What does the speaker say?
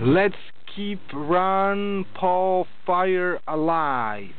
Let's keep Ron Paul Fire alive.